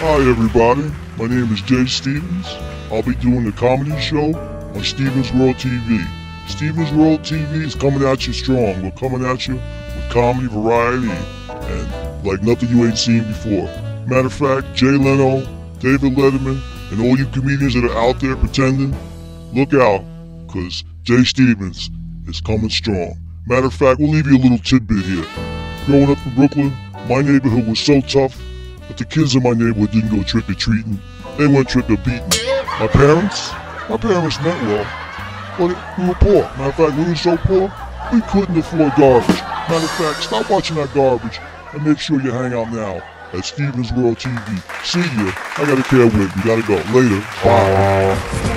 Hi, everybody. My name is Jay Stephens. I'll be doing a comedy show on Stephens World TV. Stephens World TV is coming at you strong. We're coming at you with comedy, variety, and like nothing you ain't seen before. Matter of fact, Jay Leno, David Letterman, and all you comedians that are out there pretending, look out, because Jay Stephens is coming strong. Matter of fact, we'll leave you a little tidbit here. Growing up in Brooklyn, my neighborhood was so tough that the kids in my neighborhood didn't go trick or treating. They went trick or beating. My parents, my parents meant well, but we were poor. Matter of fact, we were so poor we couldn't afford garbage. Matter of fact, stop watching that garbage and make sure you hang out now at Stephens World TV. See ya. I got a care with. We gotta go. Later. Bye.